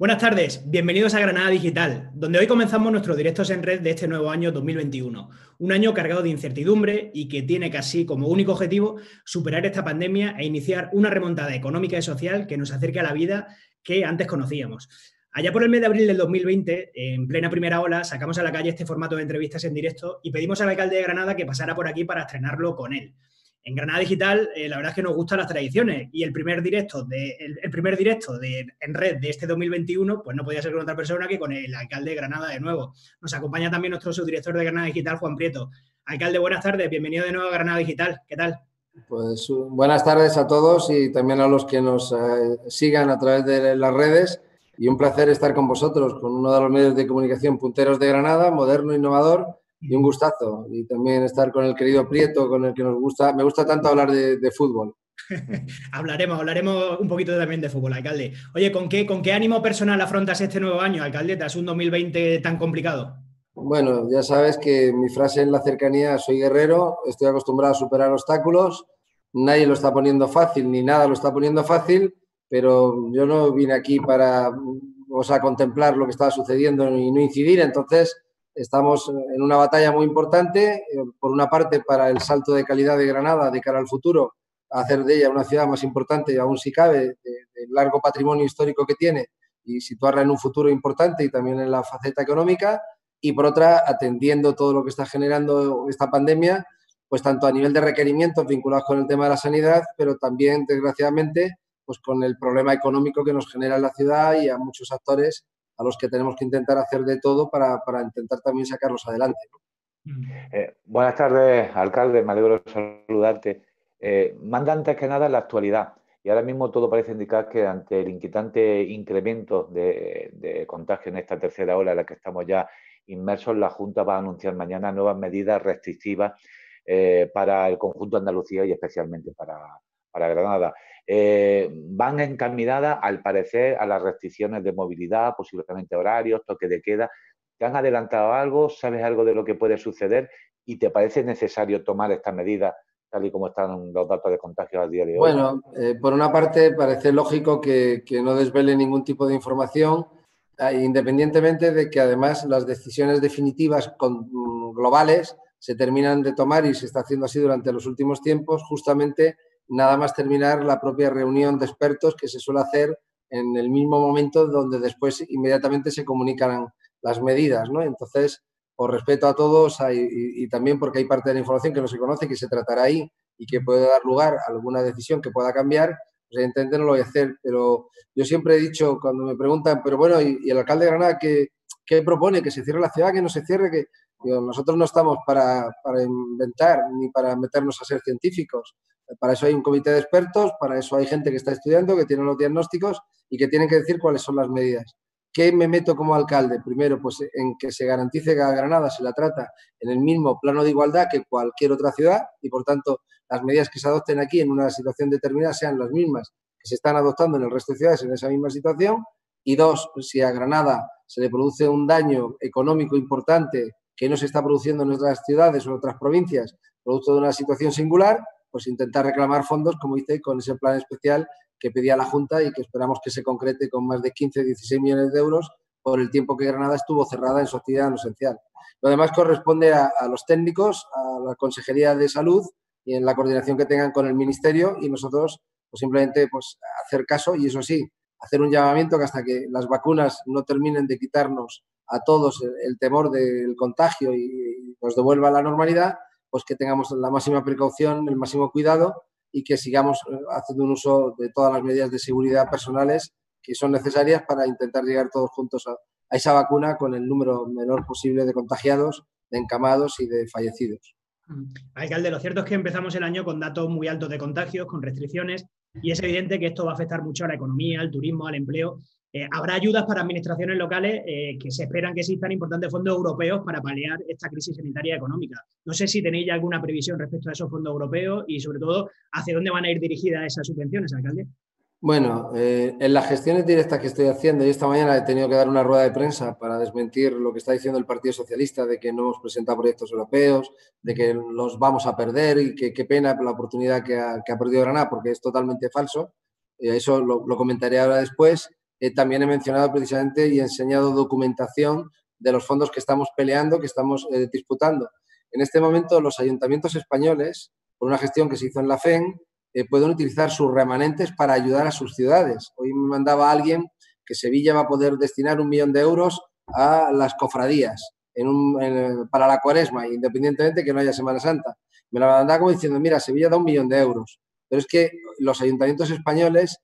Buenas tardes, bienvenidos a Granada Digital, donde hoy comenzamos nuestros directos en red de este nuevo año 2021. Un año cargado de incertidumbre y que tiene casi como único objetivo superar esta pandemia e iniciar una remontada económica y social que nos acerque a la vida que antes conocíamos. Allá por el mes de abril del 2020, en plena primera ola, sacamos a la calle este formato de entrevistas en directo y pedimos al alcalde de Granada que pasara por aquí para estrenarlo con él en Granada Digital, eh, la verdad es que nos gustan las tradiciones y el primer directo, de, el, primer directo de, en red de este 2021, pues no podía ser con otra persona que con el alcalde de Granada de nuevo. Nos acompaña también nuestro subdirector de Granada Digital, Juan Prieto. Alcalde, buenas tardes, bienvenido de nuevo a Granada Digital. ¿Qué tal? Pues buenas tardes a todos y también a los que nos eh, sigan a través de las redes. Y un placer estar con vosotros, con uno de los medios de comunicación punteros de Granada, moderno, innovador y un gustazo. Y también estar con el querido Prieto, con el que nos gusta, me gusta tanto hablar de, fútbol. hablaremos, hablaremos un poquito también de fútbol, alcalde. Oye, ¿con qué, ¿con qué ánimo personal afrontas este nuevo año, alcalde, tras un 2020 tan complicado? Bueno, ya sabes que mi frase en la cercanía, soy guerrero, estoy acostumbrado a superar obstáculos, nadie lo está poniendo fácil, ni nada lo está poniendo fácil, pero yo no vine aquí para, o sea, contemplar lo que estaba sucediendo y no incidir, entonces Estamos en una batalla muy importante, eh, por una parte para el salto de calidad de Granada de cara al futuro, hacer de ella una ciudad más importante aún si cabe, del largo patrimonio histórico que tiene y situarla en un futuro importante y también en la faceta económica, y por otra, atendiendo todo lo que está generando esta pandemia, pues tanto a nivel de requerimientos vinculados con el tema de la sanidad, pero también, desgraciadamente, pues con el problema económico que nos genera la ciudad y a muchos actores a los que tenemos que intentar hacer de todo para, intentar también sacarlos adelante. Eh, buenas tardes, alcalde, me alegro de saludarte. Eh, manda antes que nada la actualidad. Y ahora mismo todo parece indicar que ante el inquietante incremento de, contagio en esta tercera ola en la que estamos ya inmersos, la Junta va a anunciar mañana nuevas medidas restrictivas eh, para el conjunto de Andalucía y especialmente para, para Granada. Eh, van encaminadas, al parecer, a las restricciones de movilidad, posiblemente horarios, toque de queda. ¿Te han adelantado algo? ¿Sabes algo de lo que puede suceder? ¿Y te parece necesario tomar estas medidas tal y como están los datos de contagio a día de hoy? Bueno, eh, por una parte parece lógico que, no desvele ningún tipo de información, eh, independientemente de que además las decisiones definitivas mm, globales se terminan de tomar y se está haciendo así durante los últimos tiempos, justamente nada más terminar la propia reunión de expertos que se suele hacer en el mismo momento donde después inmediatamente se comunican las medidas, ¿no? Entonces, por respeto a todos y, también porque hay parte de la información que no se conoce, que se tratará ahí y que puede dar lugar a alguna decisión que pueda cambiar, pues evidentemente no lo voy a hacer. Pero yo siempre he dicho, cuando me preguntan, pero bueno, ¿y, el alcalde de Granada qué, qué, propone? ¿Que se cierre la ciudad? ¿Que no se cierre? que Nosotros no estamos para, para inventar ni para meternos a ser científicos. Para eso hay un comité de expertos, para eso hay gente que está estudiando, que tiene los diagnósticos y que tienen que decir cuáles son las medidas. ¿Qué me meto como alcalde? Primero, pues en que se garantice que a Granada se la trata en el mismo plano de igualdad que cualquier otra ciudad y, por tanto, las medidas que se adopten aquí en una situación determinada sean las mismas que se están adoptando en el resto de ciudades en esa misma situación. Y dos, si a Granada se le produce un daño económico importante que no se está produciendo en otras ciudades o en otras provincias, producto de una situación singular, pues intentar reclamar fondos, como hice con ese plan especial que pedía la Junta y que esperamos que se concrete con más de 15, 16 millones de euros por el tiempo que Granada estuvo cerrada en su actividad no esencial. Lo demás corresponde a, los técnicos, a la Consejería de Salud y en la coordinación que tengan con el Ministerio y nosotros pues simplemente pues, hacer caso y eso sí, hacer un llamamiento que hasta que las vacunas no terminen de quitarnos a todos el, temor del contagio y nos devuelva la normalidad, pues que tengamos la máxima precaución, el máximo cuidado y que sigamos eh, haciendo un uso de todas las medidas de seguridad personales que son necesarias para intentar llegar todos juntos a, esa vacuna con el número menor posible de contagiados, de encamados y de fallecidos. Mm. Alcalde, lo cierto es que empezamos el año con datos muy altos de contagios, con restricciones, y es evidente que esto va a afectar mucho a la economía, al turismo, al empleo. Eh, habrá ayudas para administraciones locales eh, que se esperan que existan importantes fondos europeos para paliar esta crisis sanitaria económica. No sé si tenéis alguna previsión respecto a esos fondos europeos y, sobre todo, hacia dónde van a ir dirigidas esas subvenciones, alcalde. Bueno, eh, en las gestiones directas que estoy haciendo, y esta mañana he tenido que dar una rueda de prensa para desmentir lo que está diciendo el Partido Socialista de que no hemos presentado proyectos europeos, de que los vamos a perder y que qué pena la oportunidad que ha, perdido Granada, porque es totalmente falso. eso lo comentaré ahora después eh, también he mencionado precisamente y enseñado documentación de los fondos que estamos peleando, que estamos eh, disputando. En este momento, los ayuntamientos españoles, por una gestión que se hizo en la FEN, eh, pueden utilizar sus remanentes para ayudar a sus ciudades. Hoy me mandaba alguien que Sevilla va a poder destinar un millón de euros a las cofradías para la cuaresma, independientemente que no haya Semana Santa. Me la mandaba como diciendo, mira, Sevilla da un millón de euros. Pero es que los ayuntamientos españoles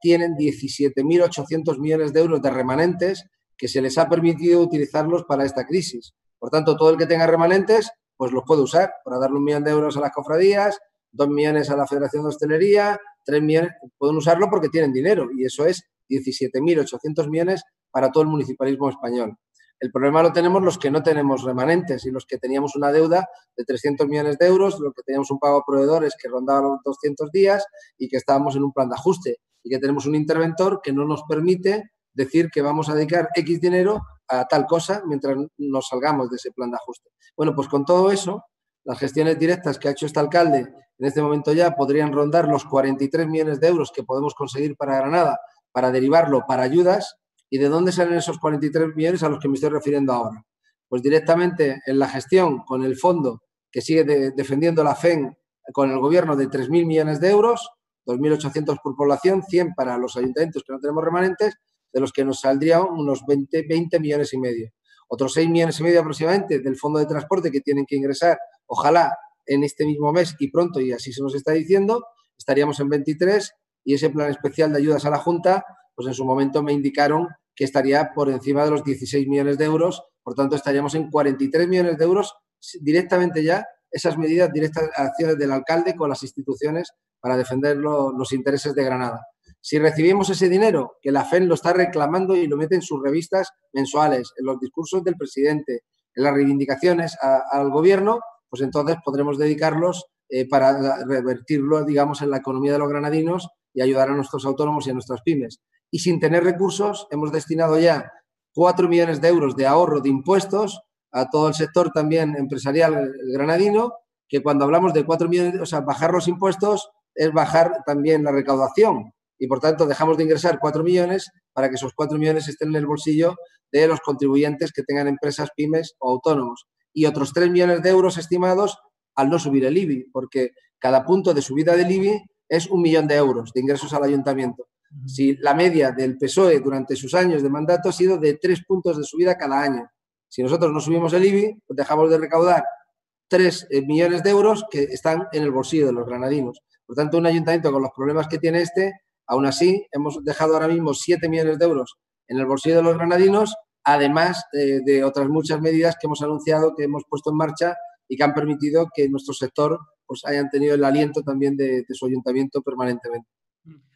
tienen 17.800 millones de euros de remanentes que se les ha permitido utilizarlos para esta crisis. Por tanto, todo el que tenga remanentes, pues los puede usar para darle un millón de euros a las cofradías, dos millones a la Federación de Hostelería, tres millones, pueden usarlo porque tienen dinero y eso es 17.800 millones para todo el municipalismo español. El problema lo tenemos los que no tenemos remanentes y los que teníamos una deuda de 300 millones de euros, los que teníamos un pago a proveedores que rondaba los 200 días y que estábamos en un plan de ajuste y que tenemos un interventor que no nos permite decir que vamos a dedicar X dinero a tal cosa mientras nos salgamos de ese plan de ajuste. Bueno, pues con todo eso, las gestiones directas que ha hecho este alcalde en este momento ya podrían rondar los 43 millones de euros que podemos conseguir para Granada para derivarlo para ayudas. ¿Y de dónde salen esos 43 millones a los que me estoy refiriendo ahora? Pues directamente en la gestión con el fondo que sigue defendiendo la FEN con el gobierno de 3.000 millones de euros, 2.800 por población, 100 para los ayuntamientos que no tenemos remanentes, de los que nos saldrían unos 20, 20 millones y medio. Otros 6 millones y medio aproximadamente del fondo de transporte que tienen que ingresar, ojalá en este mismo mes y pronto, y así se nos está diciendo, estaríamos en 23 y ese plan especial de ayudas a la Junta, pues en su momento me indicaron que estaría por encima de los 16 millones de euros, por tanto estaríamos en 43 millones de euros directamente ya esas medidas, directas acciones del alcalde con las instituciones para defender los intereses de Granada. Si recibimos ese dinero, que la FEN lo está reclamando y lo mete en sus revistas mensuales, en los discursos del presidente, en las reivindicaciones al gobierno, pues entonces podremos dedicarlos eh, para revertirlo, digamos, en la economía de los granadinos y ayudar a nuestros autónomos y a nuestras pymes. Y sin tener recursos, hemos destinado ya 4 millones de euros de ahorro de impuestos a todo el sector también empresarial granadino, que cuando hablamos de 4 millones, o sea, bajar los impuestos es bajar también la recaudación. Y por tanto, dejamos de ingresar 4 millones para que esos 4 millones estén en el bolsillo de los contribuyentes que tengan empresas, pymes o autónomos. Y otros 3 millones de euros estimados al no subir el IBI, porque cada punto de subida del IBI es un millón de euros de ingresos al ayuntamiento. Si la media del PSOE durante sus años de mandato ha sido de tres puntos de subida cada año. Si nosotros no subimos el IBI, pues dejamos de recaudar 3 eh, millones de euros que están en el bolsillo de los granadinos. Por tanto, un ayuntamiento con los problemas que tiene este, aún así, hemos dejado ahora mismo 7 millones de euros en el bolsillo de los granadinos, además eh, de otras muchas medidas que hemos anunciado, que hemos puesto en marcha y que han permitido que nuestro sector pues, hayan tenido el aliento también de su ayuntamiento permanentemente.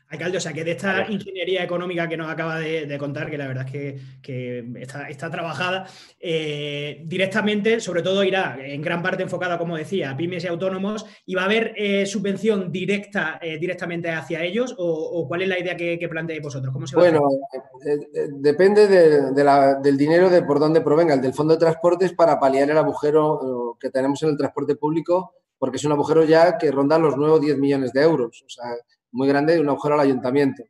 Alcalde, o sea, que de esta ingeniería económica que nos acaba de, contar, que la verdad es que, está, trabajada, eh, directamente, sobre todo irá en gran parte enfocada, como decía, a pymes y autónomos, y va a haber eh, subvención directa eh, directamente hacia ellos, o, cuál es la idea que, planteáis vosotros? ¿Cómo se bueno, depende del dinero de por dónde provenga. El del Fondo de Transportes para paliar el agujero que tenemos en el transporte público, porque es un agujero ya que ronda los nuevos 10 millones de euros. O sea, muy grande y un agujero al ayuntamiento.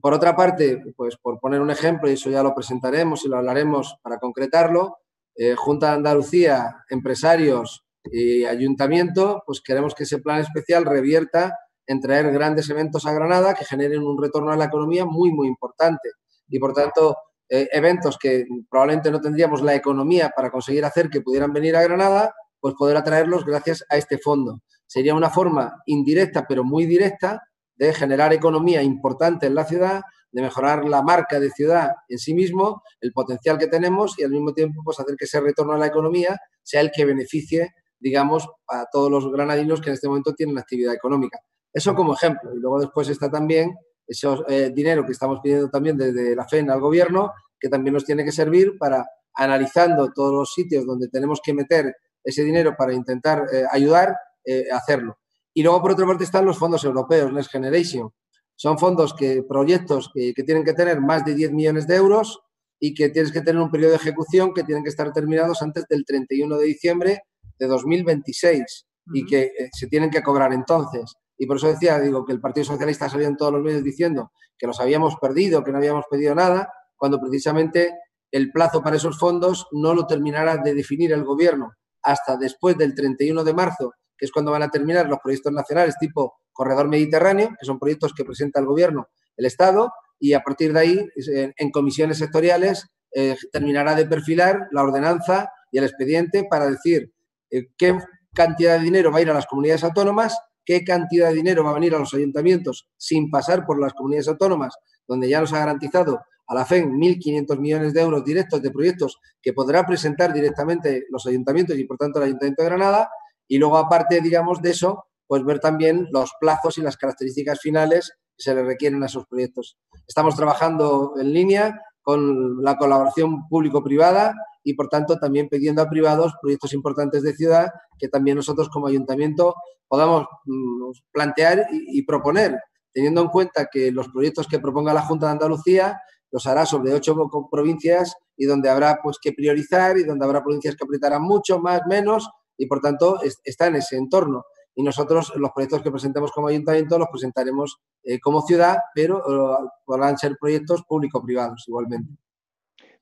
Por otra parte, pues por poner un ejemplo, y eso ya lo presentaremos y lo hablaremos para concretarlo, eh, Junta de Andalucía, empresarios y ayuntamiento, pues queremos que ese plan especial revierta en traer grandes eventos a Granada que generen un retorno a la economía muy, muy importante. Y por tanto, eh, eventos que probablemente no tendríamos la economía para conseguir hacer que pudieran venir a Granada, pues poder atraerlos gracias a este fondo. Sería una forma indirecta, pero muy directa, de generar economía importante en la ciudad, de mejorar la marca de ciudad en sí mismo, el potencial que tenemos y al mismo tiempo pues, hacer que ese retorno a la economía sea el que beneficie, digamos, a todos los granadinos que en este momento tienen actividad económica. Eso como ejemplo. Y luego después está también ese eh, dinero que estamos pidiendo también desde la FEN al gobierno, que también nos tiene que servir para, analizando todos los sitios donde tenemos que meter ese dinero para intentar eh, ayudar, eh, hacerlo. Y luego, por otra parte, están los fondos europeos, Next Generation. Son fondos que, proyectos que, tienen que tener más de 10 millones de euros y que tienes que tener un periodo de ejecución que tienen que estar terminados antes del 31 de diciembre de 2026 y que eh, se tienen que cobrar entonces. y por eso decía, digo, que el Partido Socialista salió en todos los medios diciendo que los habíamos perdido, que no habíamos pedido nada, cuando precisamente el plazo para esos fondos no lo terminará de definir el Gobierno hasta después del 31 de marzo, que es cuando van a terminar los proyectos nacionales tipo Corredor Mediterráneo, que son proyectos que presenta el Gobierno, el Estado, y a partir de ahí, en comisiones sectoriales, eh, terminará de perfilar la ordenanza y el expediente para decir eh, qué cantidad de dinero va a ir a las comunidades autónomas, qué cantidad de dinero va a venir a los ayuntamientos sin pasar por las comunidades autónomas, donde ya nos ha garantizado a la FEN 1.500 millones de euros directos de proyectos que podrá presentar directamente los ayuntamientos y, por tanto, el Ayuntamiento de Granada. Y luego, aparte, digamos, de eso, pues ver también los plazos y las características finales que se le requieren a esos proyectos. Estamos trabajando en línea con la colaboración público-privada y, por tanto, también pidiendo a privados proyectos importantes de ciudad que también nosotros como ayuntamiento podamos mm, plantear y, proponer, teniendo en cuenta que los proyectos que proponga la Junta de Andalucía los hará sobre ocho provincias y donde habrá pues que priorizar y donde habrá provincias que apretarán mucho, más, menos y por tanto está en ese entorno y nosotros los proyectos que presentemos como ayuntamiento los presentaremos eh, como ciudad, pero eh, podrán ser proyectos público-privados igualmente.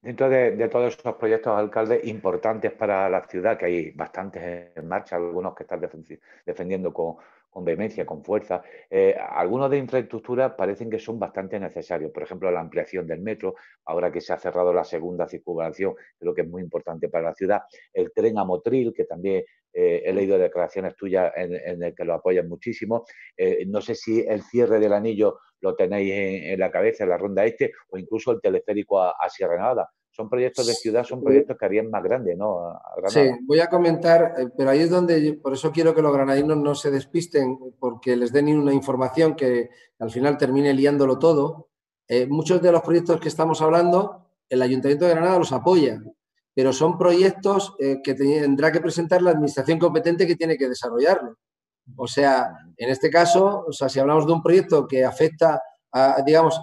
Dentro de, todos esos proyectos, alcalde, importantes para la ciudad, que hay bastantes en marcha, algunos que están defendiendo con, con vehemencia, con fuerza. Eh, algunos de infraestructura parecen que son bastante necesarios. Por ejemplo, la ampliación del metro, ahora que se ha cerrado la segunda circunvalación, creo que es muy importante para la ciudad. El tren a Motril, que también eh, he leído declaraciones tuyas en, el que lo apoyan muchísimo. Eh, no sé si el cierre del anillo lo tenéis en, la cabeza, en la ronda este, o incluso el teleférico a, a Sierra Nevada son proyectos de ciudad, son proyectos que harían más grandes, ¿no? Sí, voy a comentar, eh, pero ahí es donde, por eso quiero que los granadinos no se despisten, porque les den una información que al final termine liándolo todo. Eh, muchos de los proyectos que estamos hablando, el Ayuntamiento de Granada los apoya, pero son proyectos eh, que tendrá que presentar la administración competente que tiene que desarrollarlo. O sea, en este caso, o sea, si hablamos de un proyecto que afecta digamos,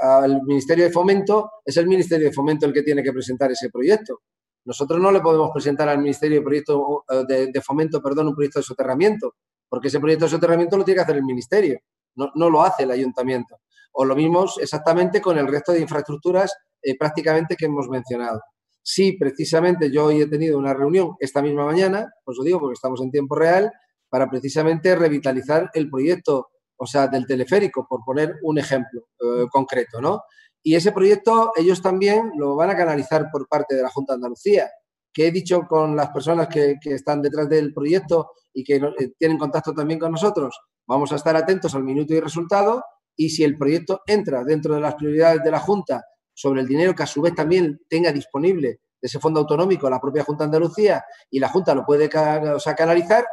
al Ministerio de Fomento, es el Ministerio de Fomento el que tiene que presentar ese proyecto. Nosotros no le podemos presentar al Ministerio de, proyecto, eh, de, Fomento perdón, un proyecto de soterramiento, porque ese proyecto de soterramiento lo tiene que hacer el Ministerio, no, no lo hace el Ayuntamiento. O lo mismo exactamente con el resto de infraestructuras eh, prácticamente que hemos mencionado. Sí, precisamente yo hoy he tenido una reunión esta misma mañana, pues lo digo porque estamos en tiempo real, para precisamente revitalizar el proyecto o sea, del teleférico, por poner un ejemplo eh, concreto, ¿no? Y ese proyecto ellos también lo van a canalizar por parte de la Junta de Andalucía, que he dicho con las personas que, están detrás del proyecto y que eh, tienen contacto también con nosotros. Vamos a estar atentos al minuto y resultado y si el proyecto entra dentro de las prioridades de la Junta sobre el dinero que a su vez también tenga disponible de ese fondo autonómico la propia Junta de Andalucía y la Junta lo puede canalizar,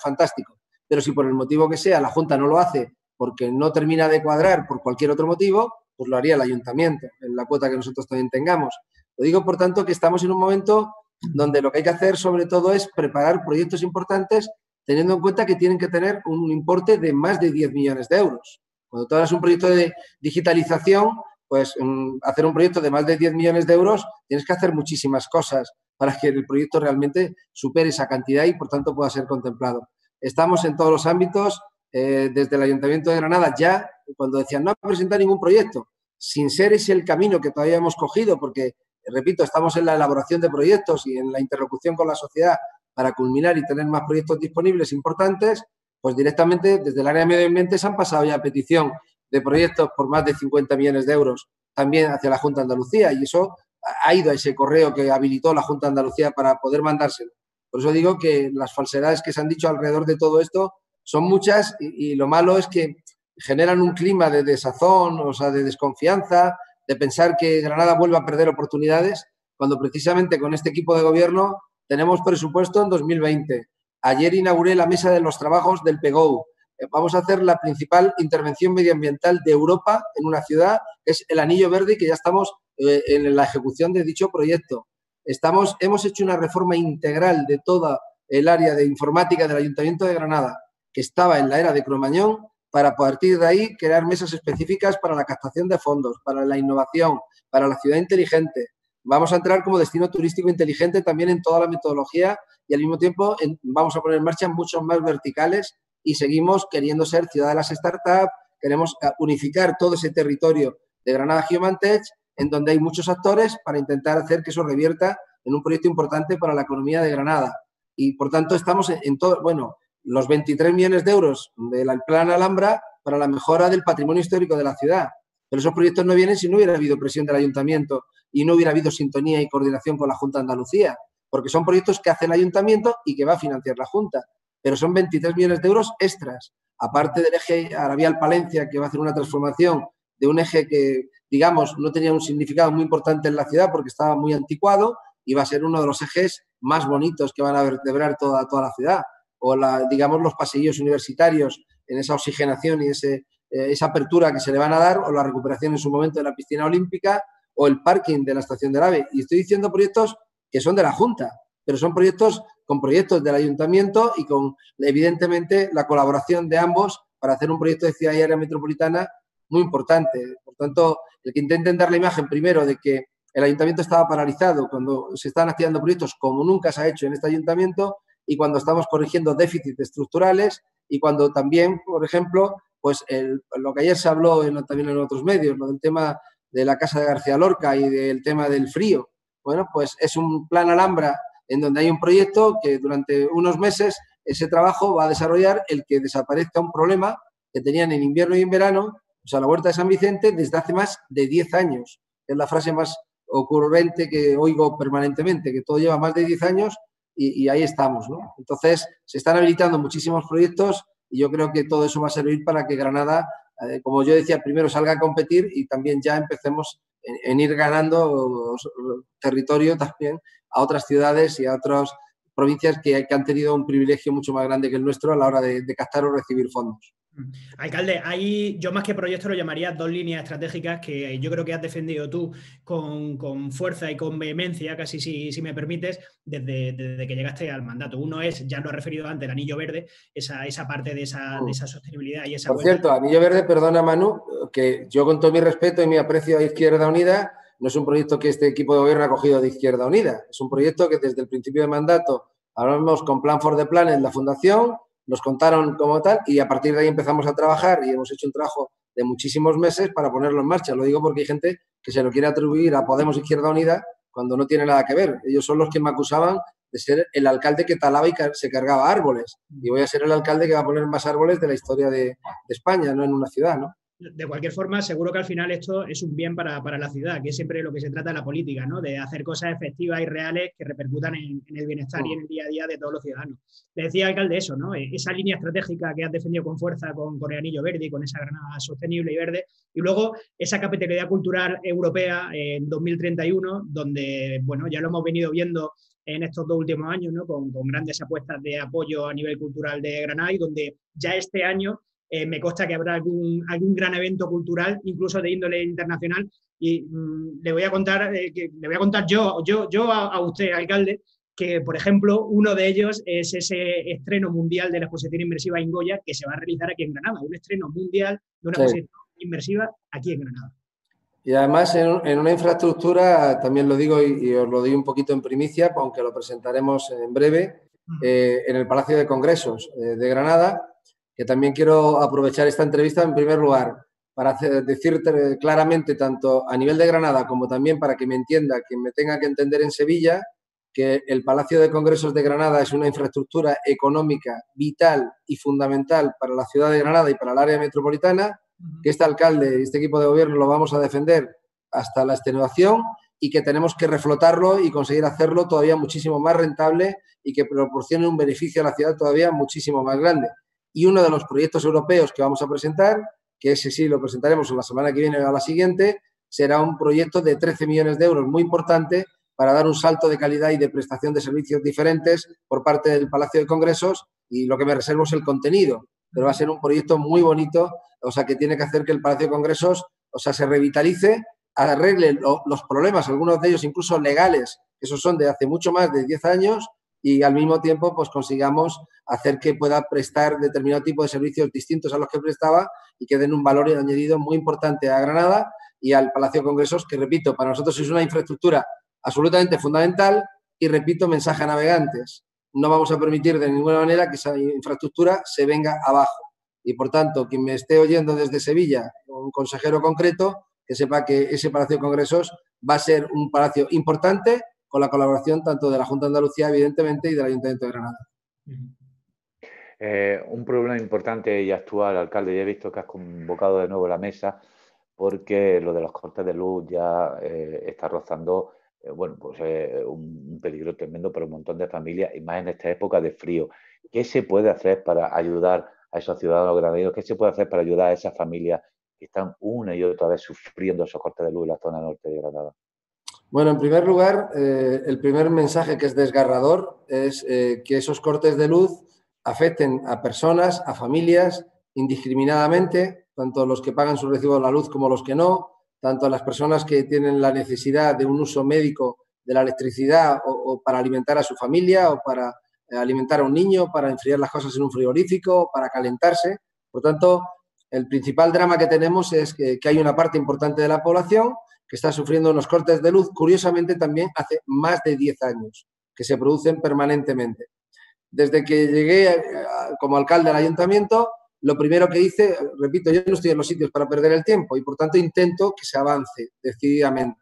fantástico. Pero si por el motivo que sea la Junta no lo hace porque no termina de cuadrar por cualquier otro motivo, pues lo haría el ayuntamiento, en la cuota que nosotros también tengamos. Lo digo, por tanto, que estamos en un momento donde lo que hay que hacer sobre todo es preparar proyectos importantes teniendo en cuenta que tienen que tener un importe de más de 10 millones de euros. Cuando tú hagas un proyecto de digitalización, pues mm, hacer un proyecto de más de 10 millones de euros, tienes que hacer muchísimas cosas para que el proyecto realmente supere esa cantidad y, por tanto, pueda ser contemplado. Estamos en todos los ámbitos, eh, desde el Ayuntamiento de Granada ya, cuando decían no presentar ningún proyecto, sin ser ese el camino que todavía hemos cogido, porque, repito, estamos en la elaboración de proyectos y en la interlocución con la sociedad para culminar y tener más proyectos disponibles importantes, pues directamente desde el área de medio ambiente se han pasado ya a petición de proyectos por más de 50 millones de euros también hacia la Junta de Andalucía y eso ha ido a ese correo que habilitó la Junta de Andalucía para poder mandárselo. Por eso digo que las falsedades que se han dicho alrededor de todo esto son muchas y, lo malo es que generan un clima de desazón, o sea, de desconfianza, de pensar que Granada vuelve a perder oportunidades, cuando precisamente con este equipo de gobierno tenemos presupuesto en 2020. Ayer inauguré la mesa de los trabajos del PEGO. Eh, vamos a hacer la principal intervención medioambiental de Europa en una ciudad, es el Anillo Verde, que ya estamos eh, en la ejecución de dicho proyecto. Hemos hecho una reforma integral de toda el área de informática del Ayuntamiento de Granada, que estaba en la era de Cromañón, para partir de ahí crear mesas específicas para la captación de fondos, para la innovación, para la ciudad inteligente. Vamos a entrar como destino turístico inteligente también en toda la metodología y al mismo tiempo vamos a poner en marcha muchos más verticales y seguimos queriendo ser ciudad de las startups, queremos unificar todo ese territorio de Granada Human Tech, en donde hay muchos actores para intentar hacer que eso revierta en un proyecto importante para la economía de Granada. Y por tanto estamos en, todo, bueno, los 23 millones de euros del plan Alhambra para la mejora del patrimonio histórico de la ciudad. Pero esos proyectos no vienen si no hubiera habido presión del ayuntamiento y no hubiera habido sintonía y coordinación con la Junta de Andalucía, porque son proyectos que hace el ayuntamiento y que va a financiar la Junta. Pero son 23 millones de euros extras, aparte del eje Arabial-Palencia, que va a hacer una transformación de un eje que, digamos, no tenía un significado muy importante en la ciudad porque estaba muy anticuado y va a ser uno de los ejes más bonitos que van a vertebrar toda, toda la ciudad. O, la, digamos, los pasillos universitarios en esa oxigenación y ese, eh, esa apertura que se le van a dar, o la recuperación en su momento de la piscina olímpica, o el parking de la estación del AVE. Y estoy diciendo proyectos que son de la Junta, pero son proyectos con proyectos del ayuntamiento y con, evidentemente, la colaboración de ambos para hacer un proyecto de ciudad y área metropolitana muy importante. Por tanto, el que intenten dar la imagen primero de que el ayuntamiento estaba paralizado cuando se están haciendo proyectos como nunca se ha hecho en este ayuntamiento y cuando estamos corrigiendo déficits estructurales y cuando también, por ejemplo, pues lo que ayer se habló también en otros medios, lo del tema de la casa de García Lorca y del tema del frío. Bueno, pues es un plan Alhambra en donde hay un proyecto que durante unos meses ese trabajo va a desarrollar el que desaparezca un problema que tenían en invierno y en verano, o sea, la Huerta de San Vicente desde hace más de 10 años. Es la frase más ocurrente que oigo permanentemente, que todo lleva más de 10 años y, ahí estamos. Entonces, se están habilitando muchísimos proyectos y yo creo que todo eso va a servir para que Granada, eh, como yo decía, primero salga a competir y también ya empecemos en, ir ganando territorio también a otras ciudades y a otras provincias que, han tenido un privilegio mucho más grande que el nuestro a la hora de captar o recibir fondos. Mm. Alcalde, hay, yo más que proyecto lo llamaría dos líneas estratégicas que yo creo que has defendido tú con, fuerza y con vehemencia, casi si, me permites, desde, que llegaste al mandato. Uno es, ya lo he referido antes, el anillo verde, esa, esa parte de esa, de esa sostenibilidad y esa... Por cierto, anillo verde, perdona Manu, que yo con todo mi respeto y mi aprecio a Izquierda Unida, no es un proyecto que este equipo de gobierno ha cogido de Izquierda Unida, es un proyecto que desde el principio de mandato hablamos con Plan for the Plan en la Fundación, nos contaron como tal y a partir de ahí empezamos a trabajar y hemos hecho un trabajo de muchísimos meses para ponerlo en marcha. Lo digo porque hay gente que se lo quiere atribuir a Podemos Izquierda Unida cuando no tiene nada que ver. Ellos son los que me acusaban de ser el alcalde que talaba y se cargaba árboles. Y voy a ser el alcalde que va a poner más árboles de la historia de, de España, no en una ciudad, ¿no? De cualquier forma, seguro que al final esto es un bien para, la ciudad, que es siempre lo que se trata de la política, ¿no? De hacer cosas efectivas y reales que repercutan en, el bienestar y en el día a día de todos los ciudadanos. Le decía alcalde eso, ¿no? E, esa línea estratégica que has defendido con fuerza con, con el anillo verde y con esa granada sostenible y verde, y luego esa capitalidad cultural europea en 2031, donde, bueno, ya lo hemos venido viendo en estos dos últimos años, ¿no? Con, con grandes apuestas de apoyo a nivel cultural de Granada y donde ya este año eh, me consta que habrá algún, algún gran evento cultural, incluso de índole internacional, y mm, le voy a contar, eh, que, le voy a contar yo, yo, yo a, usted, alcalde, que, por ejemplo, uno de ellos es ese estreno mundial de la exposición inmersiva Ingoya que se va a realizar aquí en Granada, un estreno mundial de una exposición inmersiva aquí en Granada. Y además en, una infraestructura, también lo digo y, os lo doy un poquito en primicia, aunque lo presentaremos en breve, eh, en el Palacio de Congresos de Granada, que también quiero aprovechar esta entrevista en primer lugar para decirte claramente, tanto a nivel de Granada como también para que me entienda, quien me tenga que entender en Sevilla, que el Palacio de Congresos de Granada es una infraestructura económica vital y fundamental para la ciudad de Granada y para el área metropolitana, que este alcalde y este equipo de gobierno lo vamos a defender hasta la extenuación y que tenemos que reflotarlo y conseguir hacerlo todavía muchísimo más rentable y que proporcione un beneficio a la ciudad todavía muchísimo más grande y uno de los proyectos europeos que vamos a presentar, que ese sí lo presentaremos la semana que viene o la siguiente, será un proyecto de 13 millones de euros muy importante para dar un salto de calidad y de prestación de servicios diferentes por parte del Palacio de Congresos y lo que me reservo es el contenido, pero va a ser un proyecto muy bonito, o sea, que tiene que hacer que el Palacio de Congresos, o sea, se revitalice, arregle los problemas, algunos de ellos incluso legales, esos son de hace mucho más de 10 años, y al mismo tiempo pues consigamos hacer que pueda prestar determinado tipo de servicios distintos a los que prestaba y que den un valor añadido muy importante a Granada y al Palacio de Congresos, que repito, para nosotros es una infraestructura absolutamente fundamental y repito, mensaje a navegantes. no vamos a permitir de ninguna manera que esa infraestructura se venga abajo. Y por tanto, quien me esté oyendo desde Sevilla, un consejero concreto, que sepa que ese Palacio de Congresos va a ser un palacio importante con la colaboración tanto de la Junta de Andalucía, evidentemente, y del Ayuntamiento de Granada. Eh, un problema importante y actual, alcalde, ya he visto que has convocado de nuevo la mesa porque lo de los cortes de luz ya eh, está rozando eh, bueno, pues, un, peligro tremendo para un montón de familias y más en esta época de frío. ¿Qué se puede hacer para ayudar a esos ciudadanos granaderos? ¿Qué se puede hacer para ayudar a esas familias que están una y otra vez sufriendo esos cortes de luz en la zona norte de Granada? Bueno, en primer lugar, el primer mensaje que es desgarrador es que esos cortes de luz afecten a personas, a familias, indiscriminadamente, tanto los que pagan su recibo de la luz como los que no, tanto a las personas que tienen la necesidad de un uso médico de la electricidad o, para alimentar a su familia o para eh, alimentar a un niño, para enfriar las cosas en un frigorífico, para calentarse. Por tanto, el principal drama que tenemos es que, hay una parte importante de la población que está sufriendo unos cortes de luz, curiosamente también hace más de 10 años, que se producen permanentemente. Desde que llegué como alcalde al ayuntamiento, lo primero que hice, repito, yo no estoy en los sitios para perder el tiempo y por tanto intento que se avance decididamente.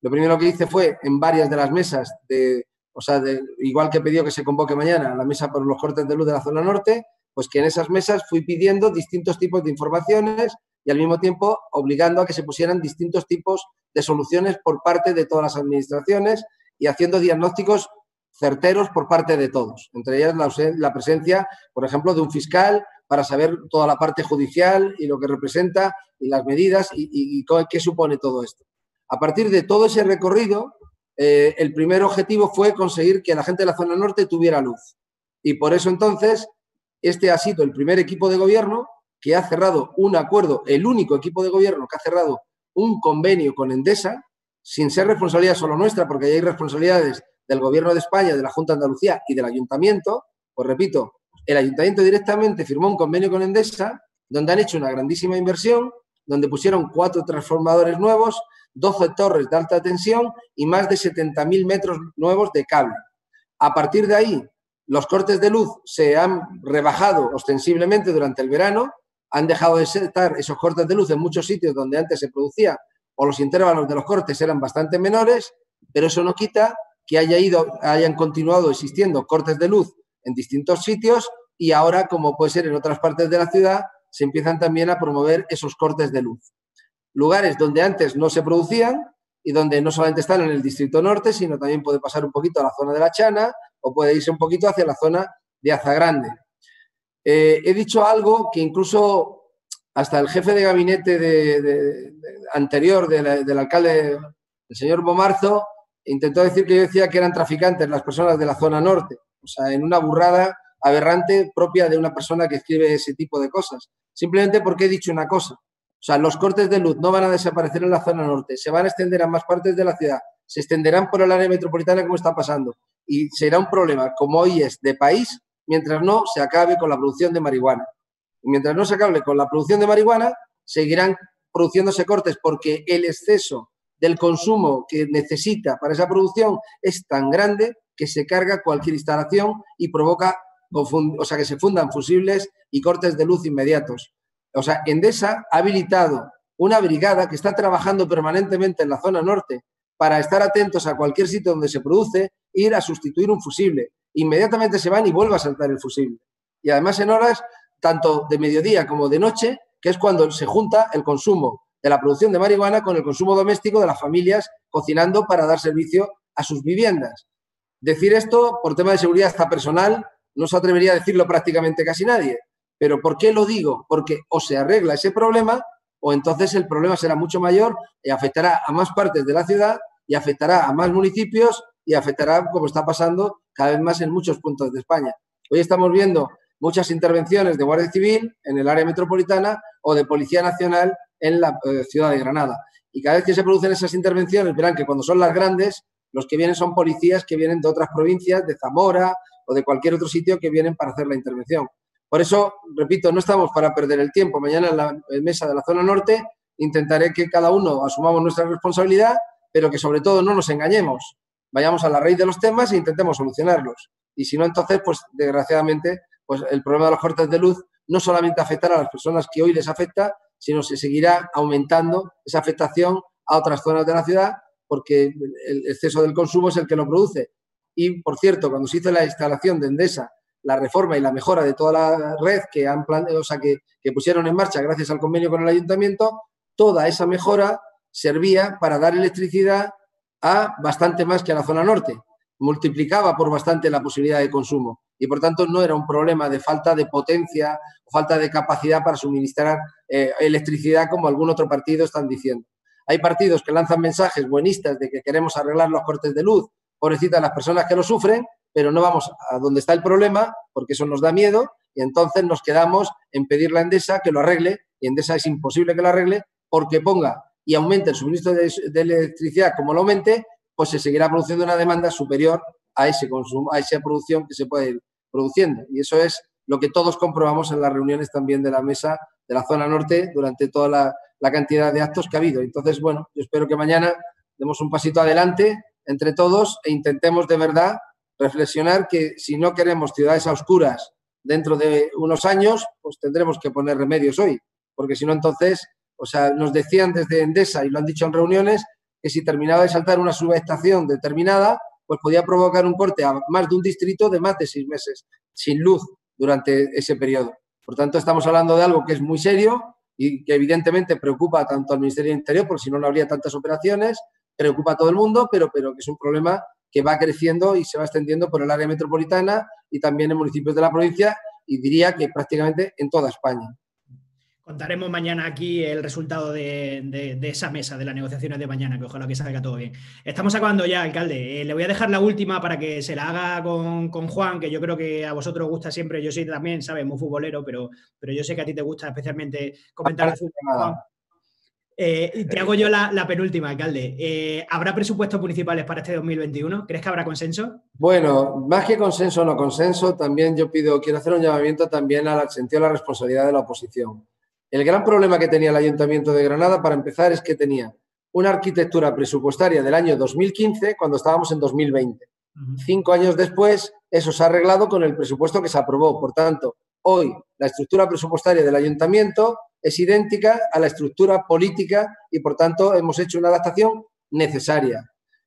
Lo primero que hice fue en varias de las mesas, de, o sea, igual que pidió que se convoque mañana la mesa por los cortes de luz de la zona norte, pues que en esas mesas fui pidiendo distintos tipos de informaciones y al mismo tiempo obligando a que se pusieran distintos tipos de soluciones por parte de todas las administraciones y haciendo diagnósticos certeros por parte de todos, entre ellas la, presencia, por ejemplo, de un fiscal para saber toda la parte judicial y lo que representa y las medidas y, qué supone todo esto. A partir de todo ese recorrido, eh, el primer objetivo fue conseguir que la gente de la zona norte tuviera luz. Y por eso entonces, este ha sido el primer equipo de gobierno que ha cerrado un acuerdo, el único equipo de gobierno que ha cerrado un convenio con Endesa, sin ser responsabilidad solo nuestra, porque hay responsabilidades del Gobierno de España, de la Junta de Andalucía y del Ayuntamiento, pues repito, el Ayuntamiento directamente firmó un convenio con Endesa, donde han hecho una grandísima inversión, donde pusieron cuatro transformadores nuevos, 12 torres de alta tensión y más de 70.000 metros nuevos de cable. A partir de ahí, los cortes de luz se han rebajado ostensiblemente durante el verano, han dejado de estar esos cortes de luz en muchos sitios donde antes se producía o los intervalos de los cortes eran bastante menores, pero eso no quita que haya ido, hayan continuado existiendo cortes de luz en distintos sitios y ahora, como puede ser en otras partes de la ciudad, se empiezan también a promover esos cortes de luz. Lugares donde antes no se producían y donde no solamente están en el distrito norte, sino también puede pasar un poquito a la zona de la Chana o puede irse un poquito hacia la zona de Azagrande. Eh, he dicho algo que incluso hasta el jefe de gabinete anterior del alcalde, el señor Bomarzo, intentó decir que yo decía que eran traficantes las personas de la zona norte, o sea, en una burrada aberrante propia de una persona que escribe ese tipo de cosas. Simplemente porque he dicho una cosa. O sea, los cortes de luz no van a desaparecer en la zona norte, se van a extender a más partes de la ciudad, se extenderán por el área metropolitana como está pasando. Y será un problema, como hoy es, de país, mientras no se acabe con la producción de marihuana. Y mientras no se acabe con la producción de marihuana, seguirán produciéndose cortes porque el exceso del consumo que necesita para esa producción es tan grande que se carga cualquier instalación y provoca, o sea, que se fundan fusibles y cortes de luz inmediatos. O sea, Endesa ha habilitado una brigada que está trabajando permanentemente en la zona norte para estar atentos a cualquier sitio donde se produce, ir a sustituir un fusible. Inmediatamente se van y vuelve a saltar el fusible. Y además en horas tanto de mediodía como de noche, que es cuando se junta el consumo de la producción de marihuana con el consumo doméstico de las familias cocinando para dar servicio a sus viviendas. Decir esto por tema de seguridad hasta personal no se atrevería a decirlo prácticamente casi nadie. Pero ¿por qué lo digo? Porque o se arregla ese problema o entonces el problema será mucho mayor y afectará a más partes de la ciudad y afectará a más municipios y afectará, como está pasando, cada vez más en muchos puntos de España. Hoy estamos viendo muchas intervenciones de Guardia Civil en el área metropolitana o de Policía Nacional en la eh, ciudad de Granada. Y cada vez que se producen esas intervenciones, verán que cuando son las grandes, los que vienen son policías que vienen de otras provincias, de Zamora o de cualquier otro sitio que vienen para hacer la intervención. Por eso, repito, no estamos para perder el tiempo. Mañana en la mesa de la zona norte intentaré que cada uno asumamos nuestra responsabilidad, pero que sobre todo no nos engañemos. Vayamos a la raíz de los temas e intentemos solucionarlos. y si no, entonces, pues desgraciadamente, pues el problema de los cortes de luz no solamente afectará a las personas que hoy les afecta, sino se seguirá aumentando esa afectación a otras zonas de la ciudad porque el exceso del consumo es el que lo produce. Y, por cierto, cuando se hizo la instalación de Endesa, la reforma y la mejora de toda la red que, han o sea, que pusieron en marcha gracias al convenio con el ayuntamiento, toda esa mejora servía para dar electricidad a bastante más que a la zona norte. Multiplicaba por bastante la posibilidad de consumo y por tanto no era un problema de falta de potencia o falta de capacidad para suministrar eh, electricidad como algún otro partido están diciendo. Hay partidos que lanzan mensajes buenistas de que queremos arreglar los cortes de luz, pobrecitas las personas que lo sufren, pero no vamos a donde está el problema porque eso nos da miedo y entonces nos quedamos en pedirle a Endesa que lo arregle y Endesa es imposible que lo arregle porque ponga y aumente el suministro de, electricidad como lo aumente, pues se seguirá produciendo una demanda superior a ese consumo, a esa producción que se puede ir produciendo. Y eso es lo que todos comprobamos en las reuniones también de la mesa de la zona norte durante toda la, la cantidad de actos que ha habido. Entonces, bueno, yo espero que mañana demos un pasito adelante entre todos e intentemos de verdad reflexionar que si no queremos ciudades a oscuras dentro de unos años, pues tendremos que poner remedios hoy, porque si no entonces, o sea, nos decían desde Endesa y lo han dicho en reuniones que si terminaba de saltar una subestación determinada, pues podía provocar un corte a más de un distrito de más de seis meses sin luz durante ese periodo. Por tanto, estamos hablando de algo que es muy serio y que evidentemente preocupa tanto al Ministerio del Interior, porque si no, no habría tantas operaciones, preocupa a todo el mundo, pero, pero que es un problema que va creciendo y se va extendiendo por el área metropolitana y también en municipios de la provincia y diría que prácticamente en toda España. Contaremos mañana aquí el resultado de, esa mesa, de las negociaciones de mañana, que ojalá que salga todo bien. Estamos acabando ya, alcalde. Eh, le voy a dejar la última para que se la haga con, Juan, que yo creo que a vosotros os gusta siempre. Yo soy también, sabes, muy futbolero, pero, pero yo sé que a ti te gusta especialmente comentar el fútbol. Eh, te hago yo la, penúltima, alcalde. Eh, ¿Habrá presupuestos municipales para este 2021? ¿Crees que habrá consenso? Bueno, más que consenso o no consenso, también yo pido, quiero hacer un llamamiento también al sentido de la responsabilidad de la oposición. El gran problema que tenía el Ayuntamiento de Granada, para empezar, es que tenía una arquitectura presupuestaria del año 2015 cuando estábamos en 2020. Cinco años después, eso se ha arreglado con el presupuesto que se aprobó. Por tanto, hoy la estructura presupuestaria del Ayuntamiento es idéntica a la estructura política y, por tanto, hemos hecho una adaptación necesaria.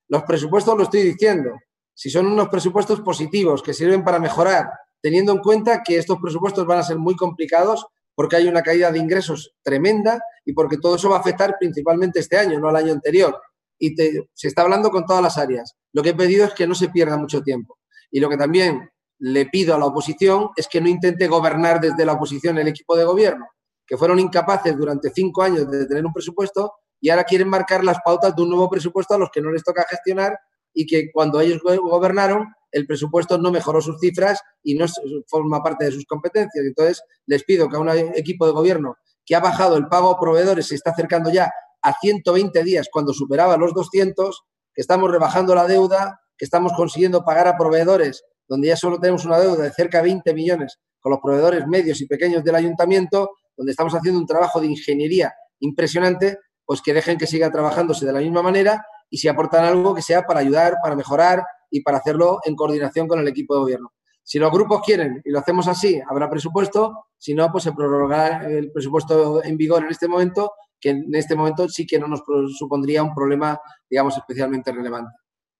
Los presupuestos, lo estoy diciendo, si son unos presupuestos positivos que sirven para mejorar, teniendo en cuenta que estos presupuestos van a ser muy complicados porque hay una caída de ingresos tremenda y porque todo eso va a afectar principalmente este año, no al año anterior. Y se está hablando con todas las áreas. Lo que he pedido es que no se pierda mucho tiempo. Y lo que también le pido a la oposición es que no intente gobernar desde la oposición el equipo de gobierno, que fueron incapaces durante cinco años de tener un presupuesto y ahora quieren marcar las pautas de un nuevo presupuesto a los que no les toca gestionar y que cuando ellos gobernaron el presupuesto no mejoró sus cifras y no forma parte de sus competencias. Entonces, les pido que a un equipo de gobierno que ha bajado el pago a proveedores, se está acercando ya a 120 días cuando superaba los 200, que estamos rebajando la deuda, que estamos consiguiendo pagar a proveedores, donde ya solo tenemos una deuda de cerca de 20 millones con los proveedores medios y pequeños del ayuntamiento, donde estamos haciendo un trabajo de ingeniería impresionante, pues que dejen que siga trabajándose de la misma manera y si aportan algo que sea para ayudar, para mejorar y para hacerlo en coordinación con el equipo de gobierno. Si los grupos quieren y lo hacemos así, habrá presupuesto, si no, pues se prorrogará el presupuesto en vigor en este momento, que en este momento sí que no nos supondría un problema, digamos, especialmente relevante.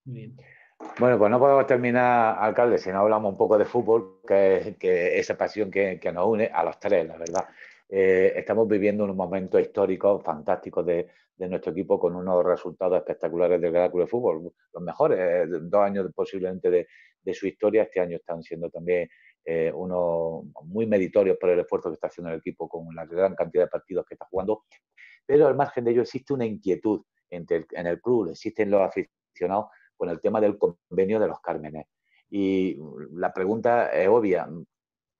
Bueno, pues no podemos terminar, alcalde, si no hablamos un poco de fútbol, que es que esa pasión que, nos une a los tres, la verdad. Eh, estamos viviendo unos momentos históricos fantásticos de, de nuestro equipo con unos resultados espectaculares del Gran de Fútbol, los mejores, eh, dos años posiblemente de, su historia, este año están siendo también eh, unos muy meritorios por el esfuerzo que está haciendo el equipo con la gran cantidad de partidos que está jugando, pero al margen de ello existe una inquietud entre en el club, existen los aficionados con el tema del convenio de los Cármenes. Y la pregunta es obvia,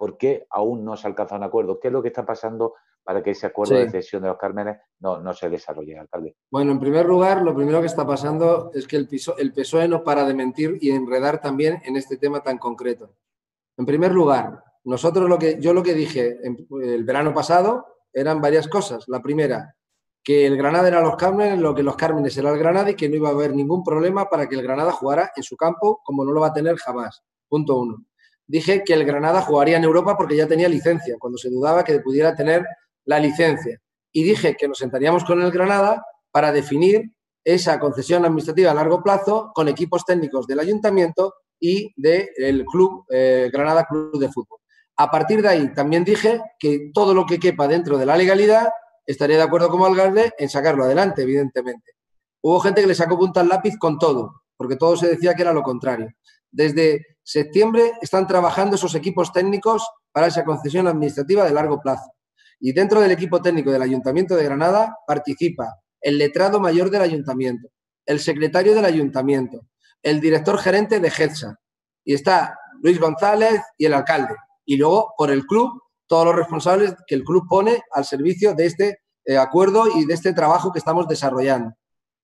¿por qué aún no se alcanza un acuerdo? ¿Qué es lo que está pasando para que ese acuerdo de cesión de los Cármenes no, no se desarrolle, alcalde? Bueno, en primer lugar, lo primero que está pasando es que el, el PSOE no para de mentir y enredar también en este tema tan concreto. En primer lugar, nosotros lo que, yo lo que dije el verano pasado eran varias cosas. La primera, que el Granada era los Cármenes, lo que los Cármenes era el Granada y que no iba a haber ningún problema para que el Granada jugara en su campo como no lo va a tener jamás. punto uno. Dije que el Granada jugaría en Europa porque ya tenía licencia, cuando se dudaba que pudiera tener la licencia. Y dije que nos sentaríamos con el Granada para definir esa concesión administrativa a largo plazo con equipos técnicos del ayuntamiento y del club eh, Granada Club de Fútbol. A partir de ahí también dije que todo lo que quepa dentro de la legalidad estaría de acuerdo como alcalde en sacarlo adelante, evidentemente. Hubo gente que le sacó punta al lápiz con todo, porque todo se decía que era lo contrario. Desde septiembre están trabajando esos equipos técnicos para esa concesión administrativa de largo plazo. Y dentro del equipo técnico del Ayuntamiento de Granada participa el letrado mayor del Ayuntamiento, el secretario del Ayuntamiento, el director gerente de GETSA, y está Luis González y el alcalde. Y luego, por el club, todos los responsables que el club pone al servicio de este eh, acuerdo y de este trabajo que estamos desarrollando.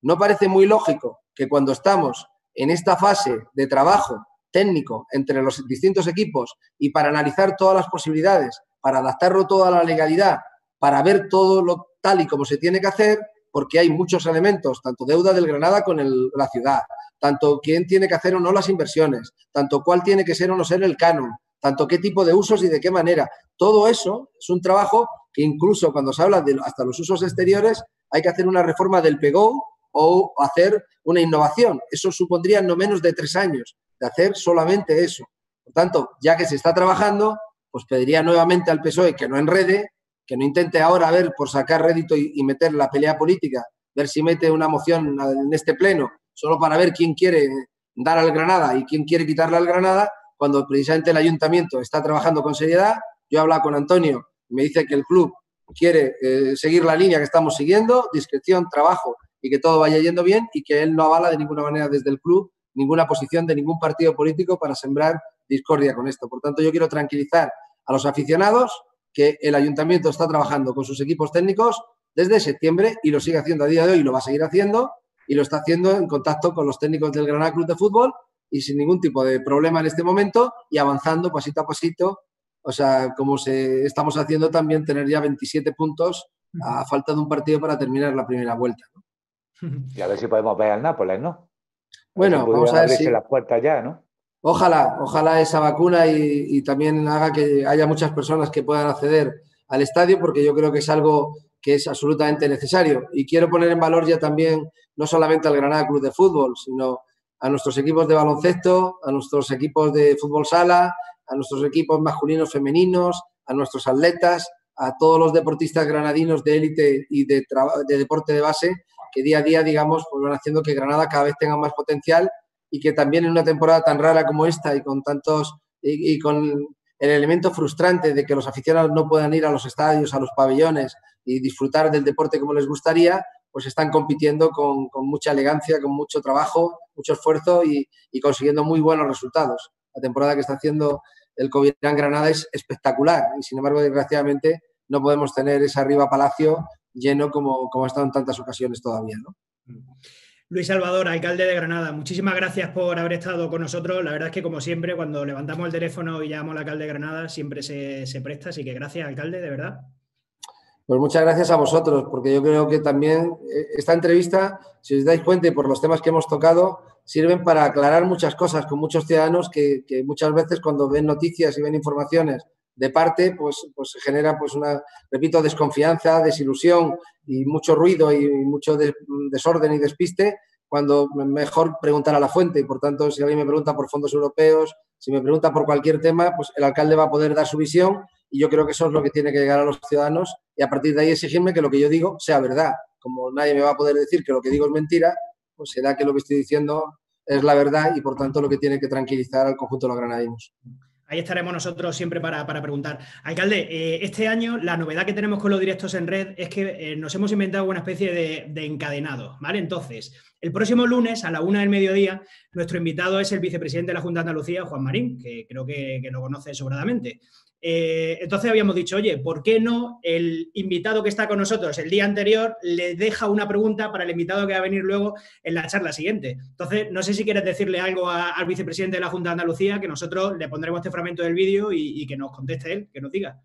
¿No parece muy lógico que cuando estamos en esta fase de trabajo técnico entre los distintos equipos y para analizar todas las posibilidades, para adaptarlo todo a la legalidad, para ver todo lo tal y como se tiene que hacer, porque hay muchos elementos, tanto deuda del Granada con la ciudad, tanto quién tiene que hacer o no las inversiones, tanto cuál tiene que ser o no ser el canon, tanto qué tipo de usos y de qué manera. Todo eso es un trabajo que incluso cuando se habla de hasta los usos exteriores hay que hacer una reforma del PEGO o hacer una innovación. Eso supondría no menos de tres años de hacer solamente eso. Por tanto, ya que se está trabajando, pues pediría nuevamente al PSOE que no enrede, que no intente ahora ver por sacar rédito y, meter la pelea política, ver si mete una moción en este pleno solo para ver quién quiere dar al Granada y quién quiere quitarle al Granada, cuando precisamente el ayuntamiento está trabajando con seriedad. Yo he hablado con Antonio me dice que el club quiere eh, seguir la línea que estamos siguiendo, discreción, trabajo y que todo vaya yendo bien y que él no avala de ninguna manera desde el club ninguna posición de ningún partido político para sembrar discordia con esto. Por tanto, yo quiero tranquilizar a los aficionados que el ayuntamiento está trabajando con sus equipos técnicos desde septiembre y lo sigue haciendo a día de hoy y lo va a seguir haciendo y lo está haciendo en contacto con los técnicos del Granada Club de Fútbol y sin ningún tipo de problema en este momento y avanzando pasito a pasito, o sea, como se, estamos haciendo también tener ya 27 puntos a falta de un partido para terminar la primera vuelta. Y a ver si podemos ver al Nápoles, ¿no? Bueno, vamos a ver si... las puertas ya, ¿no? Ojalá, ojalá esa vacuna y, también haga que haya muchas personas que puedan acceder al estadio, porque yo creo que es algo que es absolutamente necesario. Y quiero poner en valor ya también no solamente al Granada Club de Fútbol, sino a nuestros equipos de baloncesto, a nuestros equipos de fútbol sala, a nuestros equipos masculinos, femeninos, a nuestros atletas, a todos los deportistas granadinos de élite y de, de, deporte de base que día a día, digamos, pues van haciendo que Granada cada vez tenga más potencial y que también en una temporada tan rara como esta y con tantos y, con el elemento frustrante de que los aficionados no puedan ir a los estadios, a los pabellones y disfrutar del deporte como les gustaría, pues están compitiendo con, mucha elegancia, con mucho trabajo, mucho esfuerzo y, consiguiendo muy buenos resultados. La temporada que está haciendo el Covirán Granada es espectacular y sin embargo, desgraciadamente, no podemos tener ese arriba Palacio lleno como, como ha estado en tantas ocasiones todavía. ¿no? Luis Salvador, alcalde de Granada, muchísimas gracias por haber estado con nosotros. La verdad es que, como siempre, cuando levantamos el teléfono y llamamos al alcalde de Granada, siempre se, se presta. Así que gracias, alcalde, de verdad. Pues muchas gracias a vosotros, porque yo creo que también eh, esta entrevista, si os dais cuenta y por los temas que hemos tocado, sirven para aclarar muchas cosas con muchos ciudadanos que, que muchas veces cuando ven noticias y ven informaciones de parte, pues, pues se genera pues una, repito, desconfianza, desilusión y mucho ruido y mucho desorden y despiste, cuando mejor preguntar a la fuente. Y por tanto, si alguien me pregunta por fondos europeos, si me pregunta por cualquier tema, pues el alcalde va a poder dar su visión y yo creo que eso es lo que tiene que llegar a los ciudadanos y a partir de ahí exigirme que lo que yo digo sea verdad. Como nadie me va a poder decir que lo que digo es mentira, pues será que lo que estoy diciendo es la verdad y por tanto lo que tiene que tranquilizar al conjunto de los granadinos. Ahí estaremos nosotros siempre para, preguntar. Alcalde, eh, este año la novedad que tenemos con los directos en red es que eh, nos hemos inventado una especie de, encadenado, ¿vale? Entonces, el próximo lunes a la una del mediodía, nuestro invitado es el vicepresidente de la Junta de Andalucía, Juan Marín, que creo que lo conoce sobradamente. Eh, entonces habíamos dicho, oye, ¿por qué no el invitado que está con nosotros el día anterior le deja una pregunta para el invitado que va a venir luego en la charla siguiente? Entonces, no sé si quieres decirle algo al vicepresidente de la Junta de Andalucía, que nosotros le pondremos este fragmento del vídeo y, que nos conteste él, que nos diga.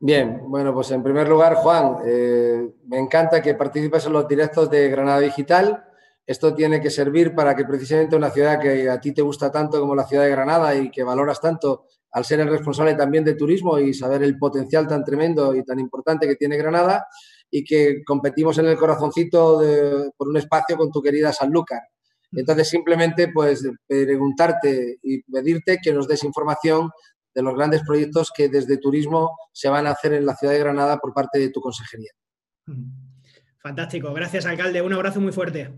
Bien, bueno, pues en primer lugar, Juan, eh, me encanta que participes en los directos de Granada Digital. Esto tiene que servir para que precisamente una ciudad que a ti te gusta tanto como la ciudad de Granada y que valoras tanto al ser el responsable también de turismo y saber el potencial tan tremendo y tan importante que tiene Granada y que competimos en el corazoncito por un espacio con tu querida Sanlúcar. Entonces, simplemente, pues, preguntarte y pedirte que nos des información de los grandes proyectos que desde turismo se van a hacer en la ciudad de Granada por parte de tu consejería. Fantástico. Gracias, alcalde. Un abrazo muy fuerte.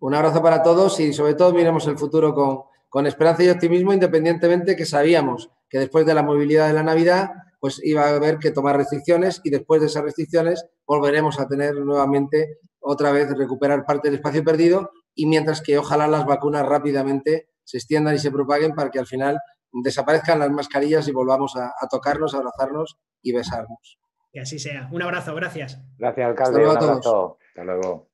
Un abrazo para todos y sobre todo miremos el futuro con, con esperanza y optimismo, independientemente que sabíamos que después de la movilidad de la Navidad, pues iba a haber que tomar restricciones y después de esas restricciones volveremos a tener nuevamente otra vez recuperar parte del espacio perdido y mientras que ojalá las vacunas rápidamente se extiendan y se propaguen para que al final desaparezcan las mascarillas y volvamos a, tocarnos, a abrazarnos y besarnos. Que así sea. Un abrazo, gracias. Gracias, alcalde. Un abrazo. Hasta luego.